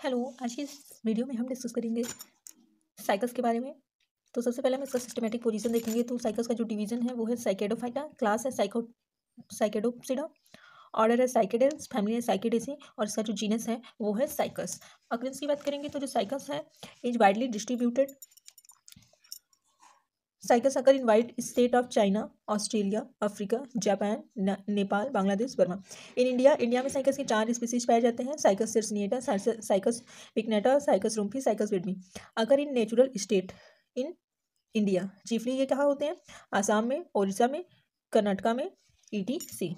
Hello आज की इस वीडियो में हम डिस्कस करेंगे साइकस के बारे में। तो सबसे पहले हम इसका सिस्टमेटिक पोजीशन देखेंगे। तो साइकस का जो डिवीज़न है, वो है साइकेडोफाइटा क्लास है साइको साइकेडोसिडा ऑर्डर है साइकेडेल्स फैमिली है साइकेडेसी और इसका जो जीनस है, वो है साइकस अक्रेंस की बात करेंगे तो जो साइकस है is widely distributed cycas occur in wide state of China Australia Africa Japan Nepal Bangladesh Burma in India India में साइकस के चार स्पीसीज पाए जाते हैं cycas circinalis cycas pectinata cycas rumphii cycas beddomei occur in natural state in India chiefly ये कहाँ होते हैं? आसाम में, ओडिशा में, कर्नाटका में ई टी सी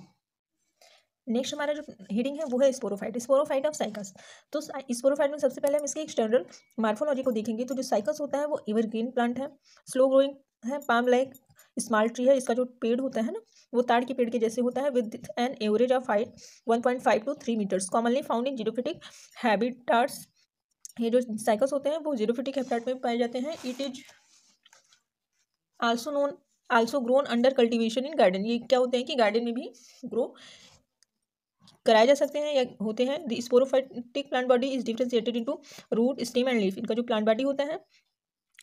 नेक्स्ट हमारा जो हेडिंग है, वो है स्पोरोफाइट स्पोरोफाइट ऑफ़ साइकस तो स्पोरोफाइट में सबसे पहले हम इसके एक्सटर्नल मार्फोलॉजी को देखेंगे तो जो साइकस होता है, वो एवरग्रीन प्लांट है स्लो ग्रोइंग है पाम लाइक स्मॉल ट्री है, इसका जो पेड़ होता है ना, वो ताड़ के पेड़ के जैसे होता है with an average of five one point five to three metres commonly found in xerophytic habitats ये जो साइकस होते हैं, वो जीरोफिटिक हैबिटाट में पाए जाते हैं. It is also known also grown under cultivation in garden ये क्या होते हैं कि गार्डन में भी ग्रो कराए जा सकते हैं या होते हैं. The sporophytic plant body is differentiated into root stem and leaf इनका जो प्लांट बॉडी होता है,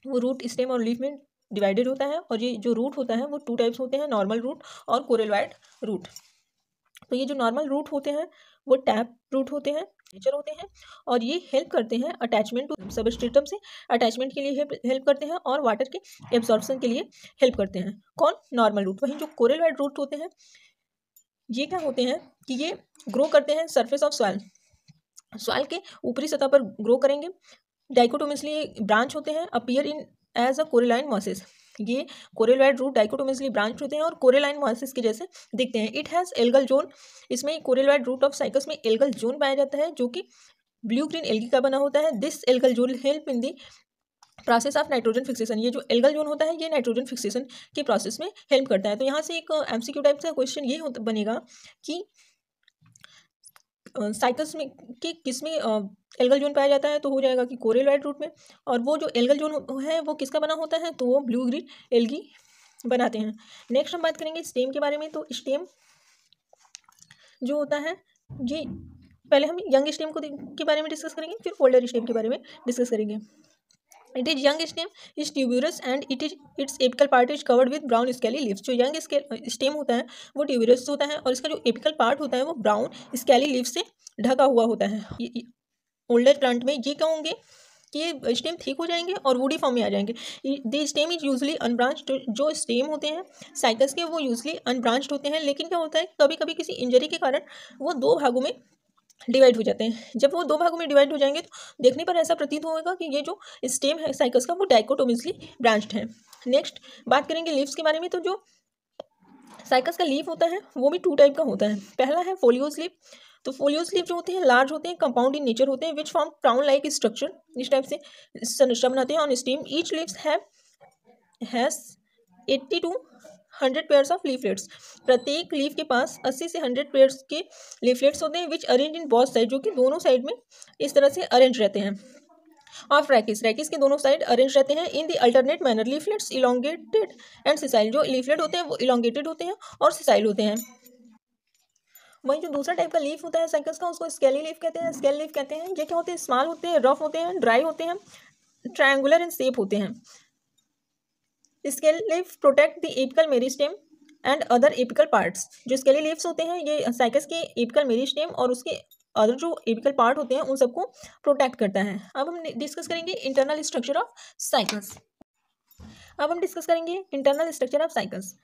वो रूट स्टेम और लीफ में डिवाइडेड होता है और ये जो रूट होता है वो टू टाइप्स होते हैं नॉर्मल रूट और कोरेलवाइड रूट तो ये जो नॉर्मल रूट होते हैं, वो टैप रूट होते हैं नेचर होते हैं और ये हेल्प करते हैं अटैचमेंट टू सबस्ट्रेटम से. अटैचमेंट के लिए हेल्प करते हैं और वाटर के एब्जॉर्प्शन के लिए हेल्प करते हैं. कौन? नॉर्मल रूट वहीं जो कोरेलवाइड रूट होते हैं, ये क्या होते हैं कि ये ग्रो करते हैं सरफेस ऑफ़ सॉइल सॉइल के ऊपरी सतह पर ग्रो करेंगे. डाइकोटोमिसली ब्रांच होते हैं appear in as a coralline masses ये कोरेलवाइड रूट डाइकोटोमिसली ब्रांच होते हैं और कोरेलाइन मॉसिस के जैसे दिखते हैं। इट हैज़ एल्गल जोन इसमें कोरेलवाइड रूट ऑफ़ साइकस में एल्गल जोन पाया जाता है, जो कि ब्लू ग्रीन एल्गी का बना होता है। This algal zone help in the process of nitrogen fixation ये जो एल्गल जोन होता है, ये नाइट्रोजन फिक्सेशन के प्रोसेस में हेल्प करता है। तो यहाँ से एक एमसीक्यू टाइप का क्वेश्चन ये बनेगा कि साइकस में कि किसमें एल्गल जोन पाया जाता है तो हो जाएगा कि कोरेल वाइट रूट में, और वो जो एल्गल जोन है, वो किसका बना होता है तो वो ब्लू ग्रीन एल्गी बनाते हैं। नेक्स्ट हम बात करेंगे स्टेम के बारे में तो स्टेम जो होता है, ये पहले हम यंग स्टेम को के बारे में डिस्कस करेंगे, फिर ओल्डर स्टेम के बारे में डिस्कस करेंगे। It is young stem is tuberous and it is its apical part is covered with brown scaly leaves जो यंग स्टेम होता है, वो ट्यूब्यूरस होता है, और इसका जो एपिकल पार्ट होता है, वो ब्राउन स्केली लीव से ढका हुआ होता है। ओल्डर प्लांट में ये क्या होंगे कि ये स्टेम ठीक हो जाएँगे और वुडी फॉर्म में आ जाएँगे। The stem is usually unbranched जो स्टेम होते हैं साइकस के वो यूजली अनब्रांच्ड होते हैं, लेकिन क्या होता है कभी कभी किसी इंजरी के कारण वो दो भागों में डिवाइड हो जाते हैं। जब वो दो भागों में डिवाइड हो जाएँगे तो देखने पर ऐसा प्रतीत होगा कि ये जो स्टेम है साइकस का, वो डाइकोटोमिसली ब्रांच्ड है। नेक्स्ट बात करेंगे लीव्स के बारे में तो जो साइकस का लीफ होता है, वो भी टू टाइप का होता है। पहला है फोलियोस लीफ तो फोलियोस लीफ जो होते हैं लार्ज होते हैं कंपाउंड इन नेचर होते हैं which form crown like structure इस टाइप से संरचना बनाते हैं on stem each leaves have has eighty to hundred pairs of leaflets. प्रत्येक लीफ के पास अस्सी से हंड्रेड पेयर्स के लीफलेट्स होते हैं which arrange in both side जो कि दोनों साइड में इस तरह से अरेंज रहते हैं। ऑफ़ रैकिस रैकिस के दोनों साइड अरेंज रहते हैं in the alternate manner leaflets elongated and sessile जो लीफलेट होते हैं, वो इलांगेटेड होते हैं और सिसाइल होते हैं। वहीं जो दूसरा टाइप का लीफ होता है साइकस का, उसको स्केली लीफ कहते हैं। स्केल लीफ कहते हैं, ये क्या होते हैं? स्मॉल होते हैं रफ होते हैं ड्राई होते हैं ट्रायंगुलर इन शेप होते हैं। Scale leaf protect the apical meristem and other apical parts जो स्केली लीव्स होते हैं, ये साइकस के एपिकल मेरिस्टेम और उसके अदर जो एपिकल पार्ट होते हैं, उन सबको प्रोटेक्ट करता है। अब हम डिस्कस करेंगे इंटरनल स्ट्रक्चर ऑफ़ साइकल्स अब हम डिस्कस करेंगे इंटरनल स्ट्रक्चर ऑफ़ साइकल्स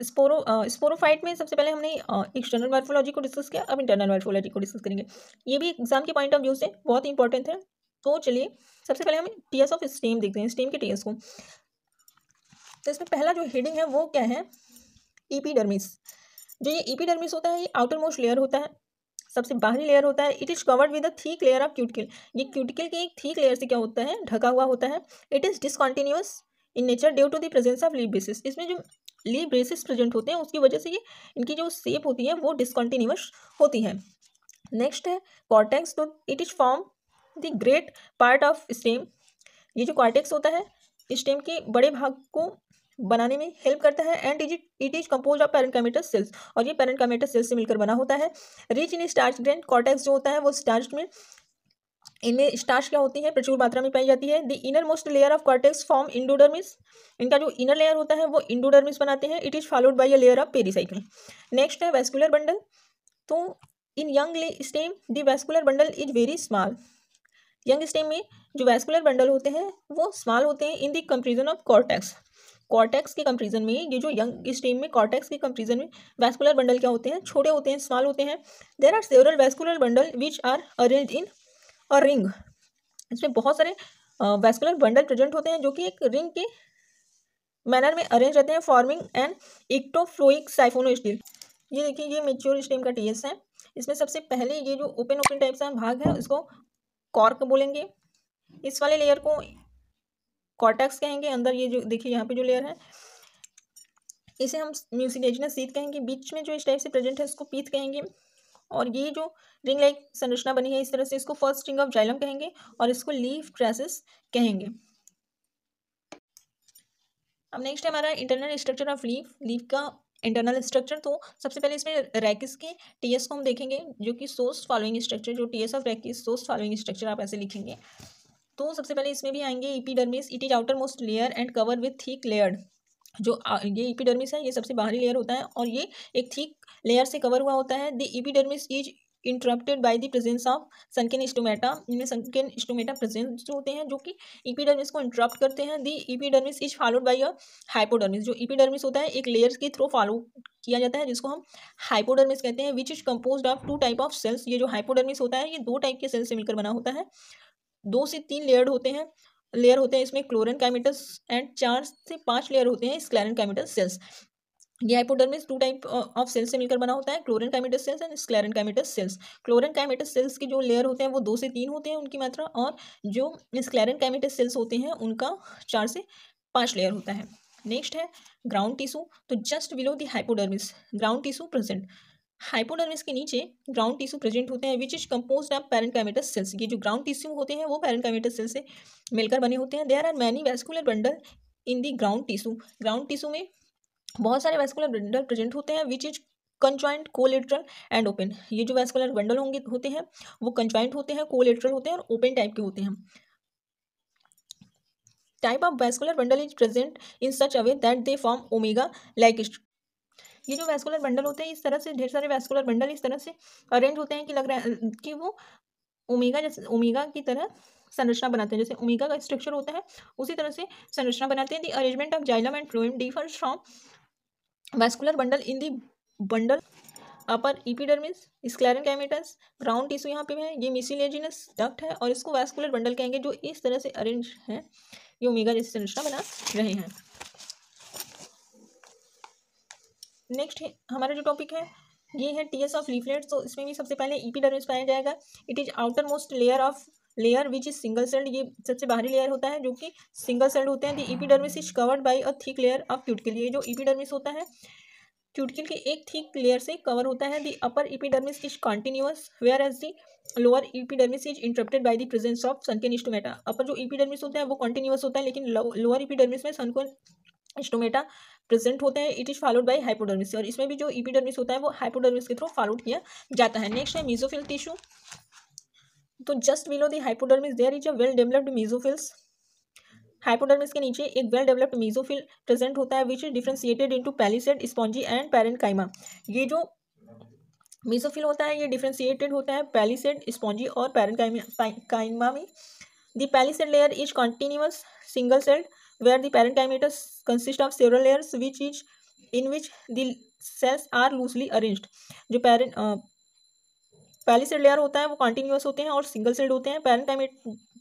स्पोरो स्पोरोफाइट में सबसे पहले हमने एक्सटर्नल मार्फोलॉजी को डिस्कस किया, अब इंटरनल मार्फोलॉजी को डिस्कस करेंगे। ये भी एग्ज़ाम के पॉइंट ऑफ़ व्यू से बहुत इंपॉर्टेंट है। तो चलिए, सबसे पहले हम टीएस ऑफ़ स्टेम देखते हैं स्टेम के टीएस को। तो इसमें पहला जो हेडिंग है, वो क्या है? ईपीडर्मिस जो ये ईपीडर्मिस होता है, ये आउटर मोस्ट लेयर होता है, सबसे बाहरी लेयर होता है it is covered with a thick layer of cuticle ये क्यूटिकल के एक थीक लेयर से क्या होता है? ढका हुआ होता है. It is discontinuous in nature due to the presence of leaf bases इसमें जो लीव बेसिस प्रेजेंट होते हैं, उसकी वजह से ये, इनकी जो शेप होती है, वो डिसकॉन्टिन्यूस होती है. नेक्स्ट है कॉर्टेक्स तो it is form the great part of stem ये जो कॉर्टेक्स होता है स्टेम के बड़े भाग को बनाने में हेल्प करता है and is it is compose of parenchymatous cells और ये पैरेंकामेटस सेल्स से मिलकर बना होता है। Rich in starch grain cortex जो होता है वो स्टार्च में, इनमें स्टार्च क्या होती है? प्रचुर मात्रा में पाई जाती है। The innermost layer of cortex form endodermis इनका जो इनर लेयर होता है वो इंडोडर्मिस बनाते हैं। It is followed by a layer of pericycle next है वेस्कुलर बंडल तो in young stem the vascular bundle is very small young stem में जो वेस्कुलर बंडल होते हैं, वो स्मॉल होते हैं in the comparison of cortex cortex के कंपेरिजन में, ये जो यंग स्टेम में कॉर्टेक्स के कंपेरिजन में वेस्कुलर बंडल क्या होते हैं? छोटे होते हैं स्मॉल होते हैं। There are several vascular bundle which are arrange in a ring इसमें बहुत सारे वेस्कुलर बंडल प्रेजेंट होते हैं जो कि एक रिंग के मैनर में अरेंज रहते हैं forming and ectophloic siphonostele ये देखिए, ये मेच्योर स्टेम का टीएस है। इसमें सबसे पहले ये जो ओपन ओपन टाइप का भाग है, इसको कॉर्क बोलेंगे। इस वाले लेयर को कॉर्टेक्स कहेंगे, अंदर ये जो, देखिए यहाँ पे जो लेयर है, इसे हम म्यूसिलेजिनस सीट कहेंगे। बीच में जो इस टाइप से प्रेजेंट है, इसको पीत कहेंगे। और ये जो रिंग लाइक संरचना बनी है, इस तरह से इसको फ़र्स्ट रिंग ऑफ़ जाइलम कहेंगे और इसको लीफ ट्रेसेस कहेंगे। अब नेक्स्ट है हमारा internal structure of leaf leaf का इंटरनल स्ट्रक्चर तो सबसे पहले इसमें रैकिस के टीएस को हम देखेंगे, जो कि सोर्स फॉलोइंग स्ट्रक्चर जो TS of rachis source following structure आप ऐसे लिखेंगे। तो सबसे पहले इसमें भी आएँगे epidermis it is outermost layer and cover with thick layered जो ये इपीडर्मिस है, ये सबसे बाहरी लेयर होता है और ये एक थिक लेयर से कवर हुआ होता है. The epidermis is interrupted by the presence of sunken stomata इनमें सनकेन स्टोमेटा प्रेजेंस होते हैं जो कि इपीडर्मिस को इंटरप्ट करते हैं. The epidermis is followed by a hypodermis जो इपीडर्मिस होता है, एक लेयर के थ्रू फॉलो किया जाता है, जिसको हम हाइपोडर्मिस कहते हैं which is compose of two type of cells ये जो हाइपोडर्मिस होता है, ये दो टाइप के सेल्स से मिलकर बना होता है. दो से तीन लेयर्ड होते हैं। लेयर होते हैं इसमें क्लोरन कैमिटस एंड चार से पाँच लेयर होते हैं स्क्लेरन कैमिटस सेल्स ये hypodermis two type of cells से मिलकर बना होता है chlorenchymatous cells and sclerenchymatous cells chlorenchymatous cells के जो लेयर होते हैं वो दो से तीन होते हैं उनकी मात्रा और जो स्क्लेरन कैमिटस सेल्स होते हैं उनका चार से पाँच लेयर होता है। नेक्स्ट है ग्राउंड टिश्यू तो just below the hypodermis ground tissue present hypodermis के नीचे ग्राउंड टिश्यू प्रेजेंट होते हैं which is compose of parenchymatous cells ये जो ग्राउंड टिश्यू होते हैं, वो पैरेंकाइमेटस सेल से मिलकर बने होते हैं. There are many vascular bundle in the ground tissue ground tissue में बहुत सारे वेस्कुलर बंडल प्रेजेंट होते हैं which is conjoint collateral and open ये जो वेस्कुलर बंडल होंगे, होते हैं, वो कंजॉइंट होते हैं कोलेट्रल होते हैं और ओपन टाइप के होते हैं. Type of vascular bundle is present in such a way that they form omega like ये जो वैस्कुलर बंडल होते हैं, इस तरह से, ढेर सारे वैस्कुलर बंडल इस तरह से अरेंज होते हैं कि लग रहा है कि वो ओमेगा जैसे ओमेगा की तरह संरचना बनाते हैं। जैसे ओमेगा का स्ट्रक्चर होता है, उसी तरह से संरचना बनाते हैं। The arrangement of xylem and phloem differs from vascular bundle in the bundle upper epidermis sclerenchymatous ground tissue यहाँ पे है, ये मिसिलेजिनस डक्ट है और इसको वैस्कुलर बंडल कहेंगे, जो इस तरह से अरेंज है, ये ओमेगा जैसी संरचना बना रहे हैं। नेक्स्ट हमारा जो टॉपिक है, ये है टी एस ऑफ़ लीफलेट तो इसमें भी सबसे पहले ईपीडर्मिस पाया जाएगा। It is outermost layer of layer which is single celled ये सबसे बाहरी लेयर होता है, जो कि सिंगल सेल्ड होते हैं। The epidermis is covered by a thick layer of cuticle ये जो ईपीडर्मिस होता है क्यूटकिल के एक थिक लेयर से कवर होता है। The upper epidermis is continuous whereas the lower epidermis is interrupted by the presence of sunken stomata upper जो ईपीडर्मिस होता है, वो कॉन्टिन्यूस होता है, लेकिन लोअर ईपीडर्मिस में सन को स्टोमेटा प्रेजेंट होते हैं, it is followed by hypodermis. और इसमें भी जो ईपीडर्मिस होता है, वो हाइपोडर्मिस के थ्रू फॉलोड किया जाता है। नेक्स्ट है मीजोफिल टिश्यू तो just below the hypodermis there is a well developed mesophylls hypodermis के नीचे एक वेल डेवलप्ड मीजोफिल प्रेजेंट होता है which is differentiated into palisade spongy and parenchyma ये जो मीजोफिल होता है, ये डिफ्रेंशिएटेड होता है पैलिसेड स्पॉन्जी और पैरेंकाइमा में। The palisade layer is continuous single celled where the parenchymatous consist of several layers, which is, in which the cells are loosely arranged. जो पैरेंट पैलिसेड लेयर होता है, वो कॉन्टीन्यूस होते हैं और सिंगल सेल्ड होते हैं। पैरेंकाइमेट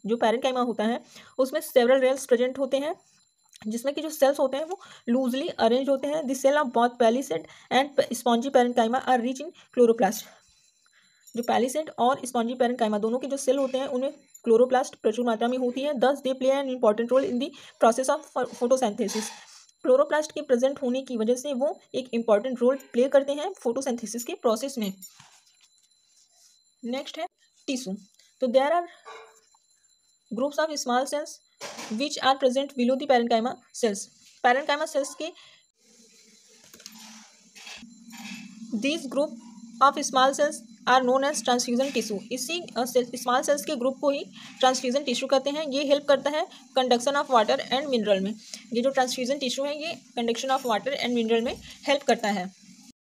जो पैरेंकाइमा होता है, उसमें सेवरल लेयर्स प्रेजेंट होते हैं, जिसमें कि जो सेल्स होते हैं, वो लूजली अरेंज होते हैं। This cell of both palisade and spongy parenchyma are rich in chloroplast जो पैलिसेड और स्पॉन्जी पैरेंकाइमा, दोनों के जो सेल होते हैं, उनमें क्लोरोप्लास्ट प्रचुर मात्रा में होती है। Thus they play an important role in the process of photosynthesis chloroplast के प्रेजेंट होने की वजह से वो एक इंपॉर्टेंट रोल प्ले करते हैं फोटोसेंथेसिस के प्रोसेस में। नेक्स्ट है टिश्यू तो there are groups of small cells which are present below the parenchyma cells parenchyma cells के this group of small cells are known as transfusion tissue इसी small cells के group को ही transfusion tissue कहते हैं। ये help करता है conduction of water and mineral में। ये जो ट्रांसफ्यूजन टिश्यू है, ये conduction of water and mineral में हेल्प करता है।